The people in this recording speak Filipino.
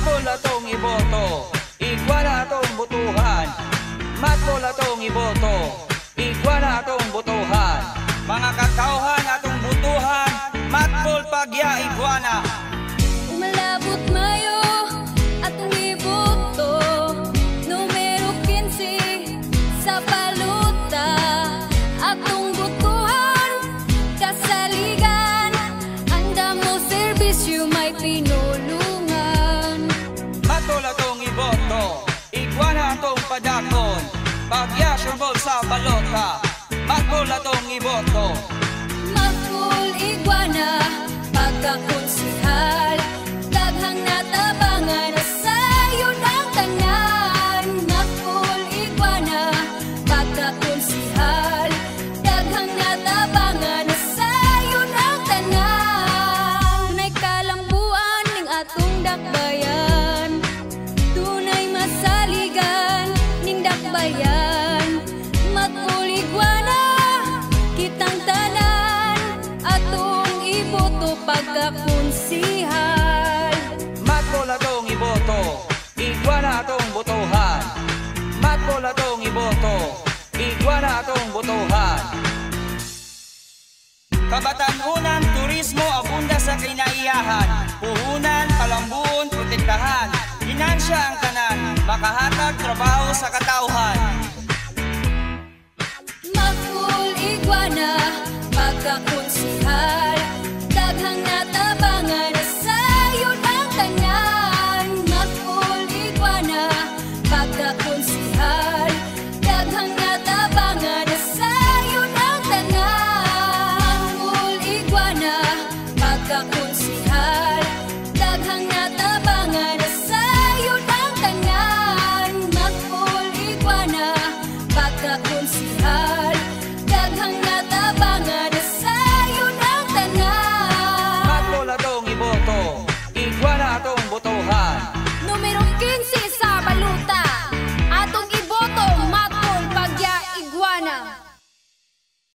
Matpol atong iboto, igwala atong butuhan. Matpol atong iboto, igwala atong butuhan. Mga katauhan atong butuhan, matpol pagya igwana. Umalabot mayo atong iboto Numero 15 sa paluta Atong butuhan kasaligan Anda mo serbisyo may pinulungan igwana atong padakon. Pagya syumbol sa balota, matpol atong iboto. Magkul iguana pagkakonsihal Daghang natabangan iboto pagkakonsihal Matpol atong iboto, igwana atong butuhan. Matpol atong iboto, igwana atong butuhan. Kabatanunan, turismo, abunda sa kinaiyahan. Puhunan, palambuon, protektahan. Finansya ang tanan, makahatag trabaho sa katauhan.